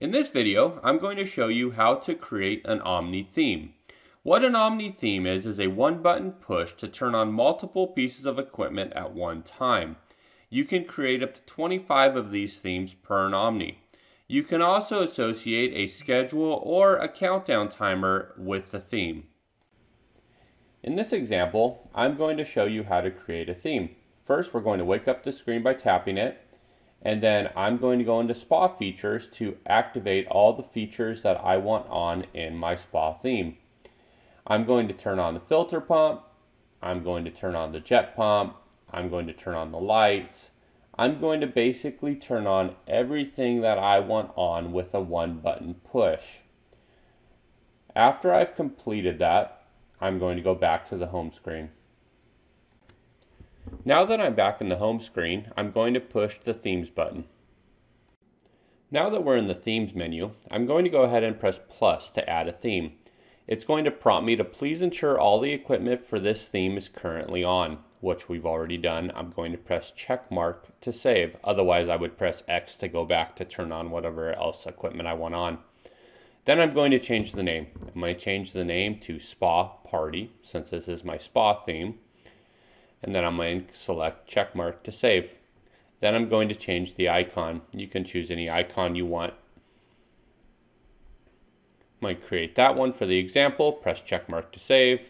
In this video, I'm going to show you how to create an Omni theme. What an Omni theme is, is a one-button push to turn on multiple pieces of equipment at one time. You can create up to 25 of these themes per an Omni. You can also associate a schedule or a countdown timer with the theme. In this example, I'm going to show you how to create a theme. First, we're going to wake up the screen by tapping it and then I'm going to go into spa features to activate all the features that I want on in my spa theme. I'm going to turn on the filter pump, I'm going to turn on the jet pump, I'm going to turn on the lights. I'm going to basically turn on everything that I want on with a one button push. After I've completed that, I'm going to go back to the home screen. Now that I'm back in the home screen, I'm going to push the Themes button. Now that we're in the Themes menu, I'm going to go ahead and press plus to add a theme. It's going to prompt me to please ensure all the equipment for this theme is currently on, which we've already done. I'm going to press check mark to save. Otherwise, I would press X to go back to turn on whatever else equipment I want on. Then I'm going to change the name. I'm going to change the name to Spa Party since this is my spa theme and then I'm going to select check mark to save. Then I'm going to change the icon. You can choose any icon you want. I might create that one for the example, press check mark to save.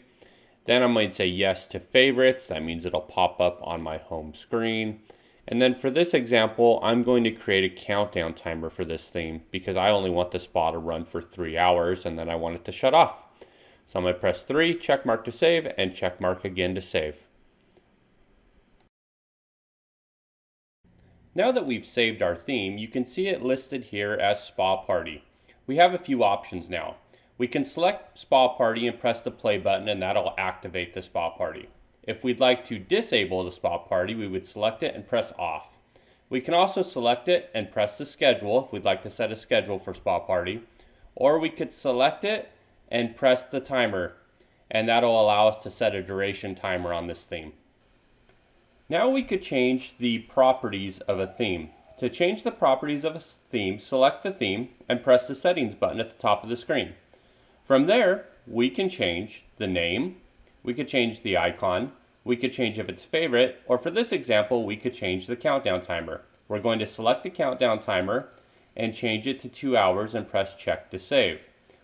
Then I might say yes to favorites. That means it'll pop up on my home screen. And then for this example, I'm going to create a countdown timer for this theme because I only want the spa to run for three hours and then I want it to shut off. So I'm going to press three, check mark to save, and check mark again to save. Now that we've saved our theme, you can see it listed here as Spa Party. We have a few options now. We can select Spa Party and press the play button and that'll activate the Spa Party. If we'd like to disable the Spa Party, we would select it and press off. We can also select it and press the schedule if we'd like to set a schedule for Spa Party. Or we could select it and press the timer and that'll allow us to set a duration timer on this theme. Now we could change the properties of a theme. To change the properties of a theme, select the theme and press the settings button at the top of the screen. From there, we can change the name, we could change the icon, we could change if it's favorite, or for this example, we could change the countdown timer. We're going to select the countdown timer and change it to two hours and press check to save.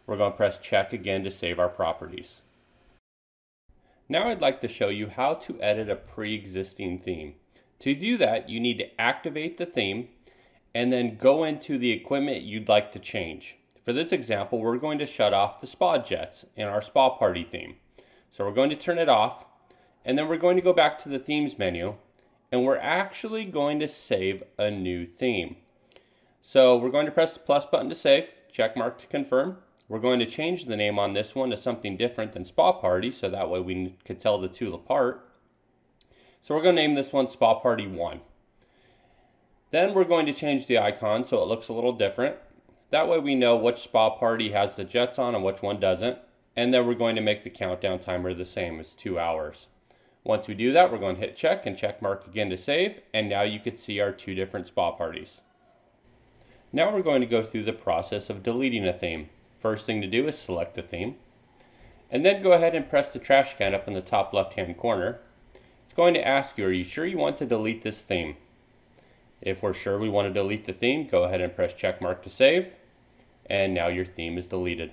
We're going to press check again to save our properties. Now I'd like to show you how to edit a pre-existing theme. To do that, you need to activate the theme and then go into the equipment you'd like to change. For this example, we're going to shut off the spa jets in our spa party theme. So we're going to turn it off and then we're going to go back to the themes menu and we're actually going to save a new theme. So we're going to press the plus button to save, check mark to confirm, we're going to change the name on this one to something different than Spa Party, so that way we could tell the two apart. So we're going to name this one Spa Party 1. Then we're going to change the icon so it looks a little different. That way we know which spa party has the jets on and which one doesn't. And then we're going to make the countdown timer the same as two hours. Once we do that, we're going to hit check and check mark again to save. And now you can see our two different spa parties. Now we're going to go through the process of deleting a theme. First thing to do is select the theme. And then go ahead and press the trash can up in the top left hand corner. It's going to ask you, are you sure you want to delete this theme? If we're sure we want to delete the theme, go ahead and press check mark to save. And now your theme is deleted.